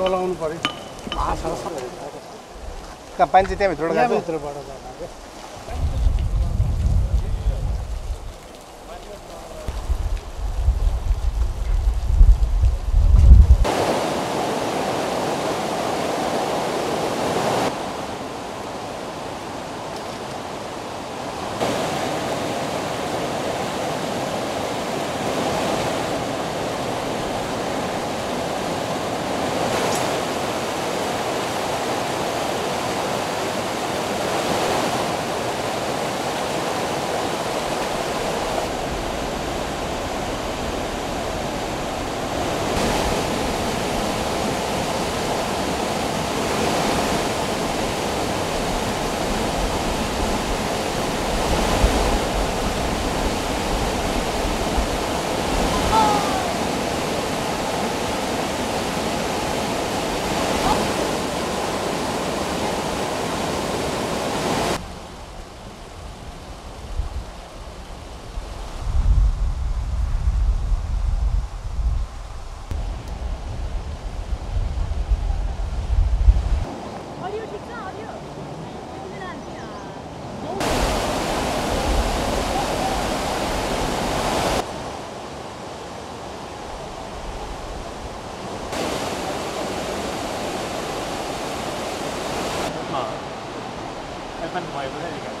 टोलाउनु पऱ्यो पानी चाहिँ त्यहाँभित्रबाट Ha. Efendim hayırlı her